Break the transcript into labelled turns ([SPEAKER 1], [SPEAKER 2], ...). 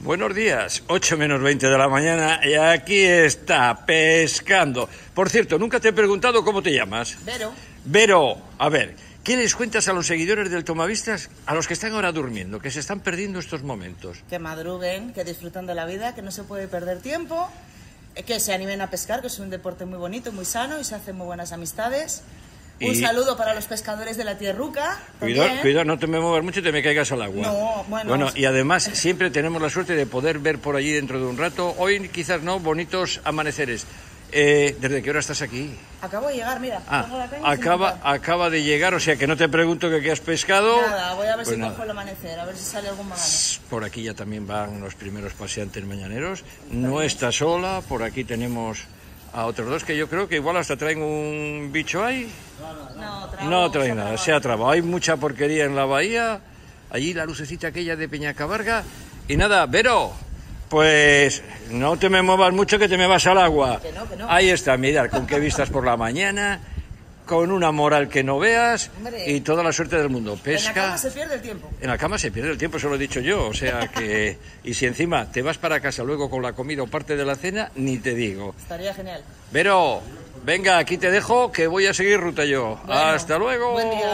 [SPEAKER 1] Buenos días, 8 menos 20 de la mañana y aquí está, pescando. Por cierto, nunca te he preguntado cómo te llamas.
[SPEAKER 2] Vero,
[SPEAKER 1] Vero, a ver, ¿qué les cuentas a los seguidores del Tomavistas, a los que están ahora durmiendo, que se están perdiendo estos momentos?
[SPEAKER 2] que madruguen, que disfruten de la vida, que no se puede perder tiempo, eh, que se animen a pescar, que es un deporte muy bonito, muy sano y se hacen muy buenas amistades. Un
[SPEAKER 1] Y-
[SPEAKER 2] saludo para los pescadores de la Tierruca.
[SPEAKER 1] Cuidado, cuidado, no te me muevas mucho y te me caigas al agua.
[SPEAKER 2] No, bueno.
[SPEAKER 1] y además siempre tenemos la suerte de poder ver por allí dentro de un rato, hoy quizás no, bonitos amaneceres. Eh, ¿Desde qué hora estás aquí?
[SPEAKER 2] Acabo de llegar, mira.
[SPEAKER 1] Ah,
[SPEAKER 2] tengo la
[SPEAKER 1] acaba, acaba de llegar, o sea que no te pregunto que qué has pescado.
[SPEAKER 2] Nada, voy a ver
[SPEAKER 1] Pues
[SPEAKER 2] si
[SPEAKER 1] nada.
[SPEAKER 2] cojo el amanecer, a ver si sale algún magano.
[SPEAKER 1] Por aquí ya también van los primeros paseantes mañaneros. No está sola, por aquí tenemos a otros dos que yo creo que igual hasta traen un bicho ahí.
[SPEAKER 2] No, trabo,
[SPEAKER 1] No trae
[SPEAKER 2] se ha
[SPEAKER 1] nada, se ha trabado. Hay mucha porquería en la bahía. Allí la lucecita aquella de Peñacabarga. Y nada, Vero, pues no te me muevas mucho que te me vas al agua.
[SPEAKER 2] Que no, que no.
[SPEAKER 1] Ahí está, mirar con qué vistas por la mañana, con una moral que no veas
[SPEAKER 2] Hombre.
[SPEAKER 1] y toda la suerte del mundo.
[SPEAKER 2] En
[SPEAKER 1] Pesca.
[SPEAKER 2] la cama se pierde el tiempo.
[SPEAKER 1] En la cama se pierde el tiempo, eso lo he dicho yo. O sea que. Y si encima te vas para casa luego con la comida o parte de la cena, ni te digo.
[SPEAKER 2] Estaría genial.
[SPEAKER 1] Pero, venga, aquí te dejo que voy a seguir ruta yo.
[SPEAKER 2] Bueno,
[SPEAKER 1] Hasta luego.
[SPEAKER 2] buen día.